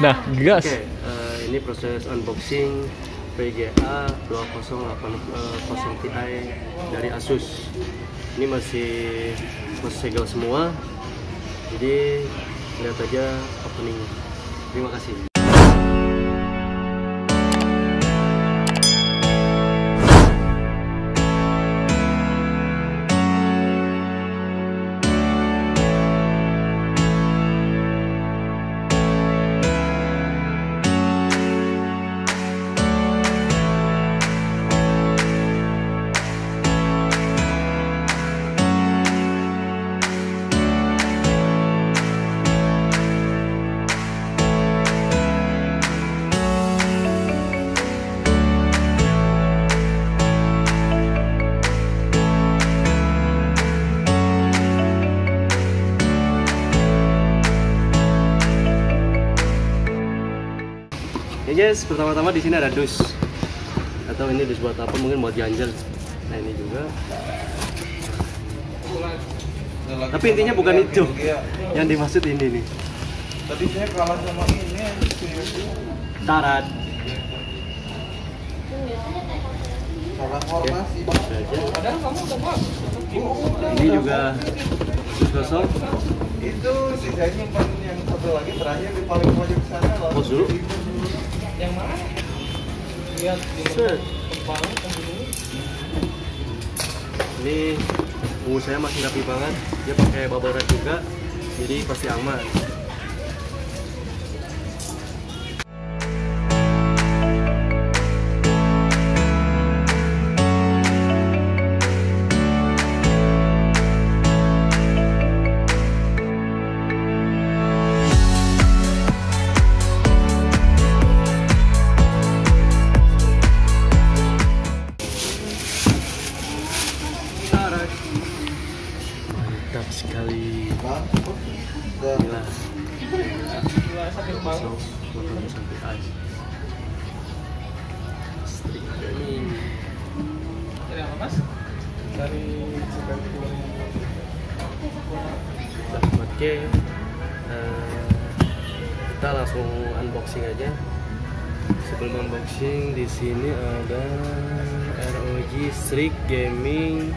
Nah, gas. Oke, eh, ini proses unboxing VGA 2080 Ti dari Asus. Ini masih masih segel semua. Jadi lihat aja openingnya. Terima kasih. Ya guys, pertama-tama di sini ada dus. Atau ini dus buat apa? Mungkin buat ganjel. Nah ini juga. Tapi intinya bukan itu. Yang dimaksud ini nih. Tadi saya kalah sama ini Tarat. Formasi. Aja. Ini juga dus kosong. Itu si saya nyimpan yang satu lagi terakhir di paling pojok sana loh. Pos dulu. Yang mana? Lihat di Set. kepala dulu. Ini ungu saya masih rapi banget. Dia pakai bubble wrap juga. Jadi pasti aman. Eh, kita langsung unboxing aja. Sebelum unboxing di sini ada ROG Strix Gaming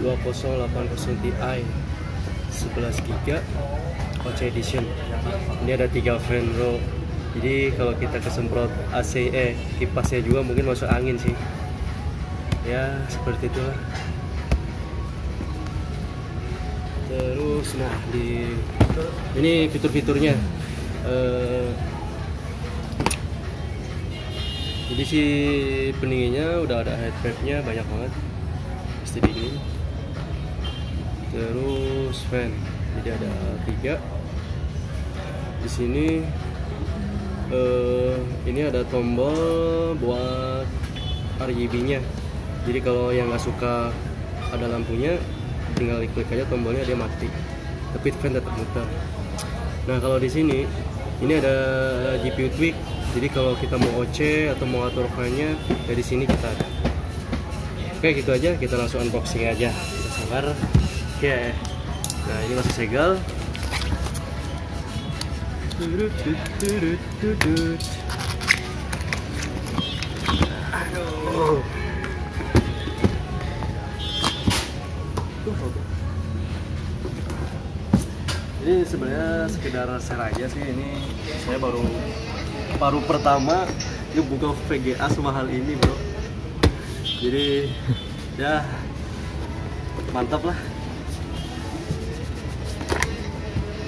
2080 Ti 11 GB OC Edition. Ini ada tiga fan row. Jadi kalau kita kesemprot AC eh kipasnya juga mungkin masuk angin sih. Ya seperti itulah. Terus nah di ini fitur-fiturnya. Eh, jadi si pendinginnya udah ada head nya banyak banget. Pasti dingin. Terus fan. Jadi ada tiga. Di sini eh, ini ada tombol buat RGB-nya. Jadi kalau yang nggak suka ada lampunya, tinggal klik aja tombolnya dia mati. Tapi fan tetap muter. Nah kalau di sini ini ada GPU tweak. Jadi kalau kita mau OC atau mau atur fan-nya dari sini kita ada. Oke gitu aja, kita langsung unboxing aja. Kita sabar. Oke. Nah ini masih segel. Ini sebenarnya sekedar share aja sih ini saya baru baru pertama ini buka VGA semahal ini bro jadi ya mantap lah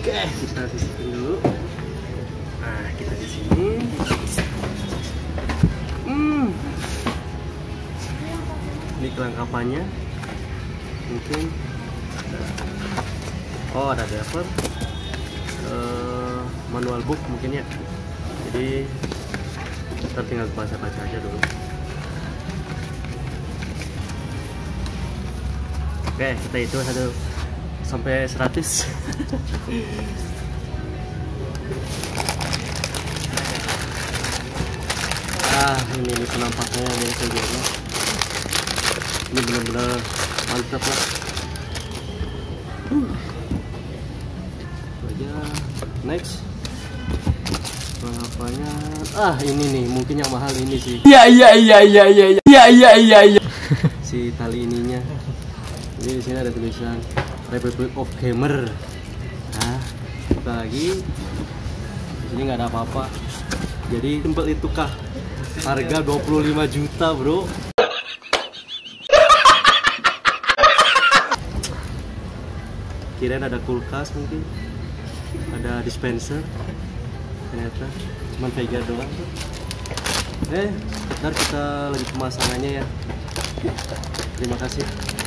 oke kita sisipin dulu. Nah kita di sini hmm. Ini kelengkapannya. Mungkin oh ada driver. Eh, manual book mungkin ya. Jadi kita tinggal baca-baca aja dulu. Oke kita itu satu sampai 100 ah ini, ini penampakannya dari sejauhnya ini benar-benar mantap lah aja. Next. Berapanya Ah ini nih mungkin yang mahal ini sih. Iya iya iya iya iya iya iya iya. iya. si tali ininya. ini di sini ada tulisan. Republic of Gamer. Nah, kita lagi. Di sini nggak ada apa-apa. Jadi simpel itu kah? Harga 25 juta, Bro. Kirain ada kulkas mungkin. Ada dispenser. Ternyata cuma Vega doang. Eh, ntar kita lagi pemasangannya ya. Terima kasih.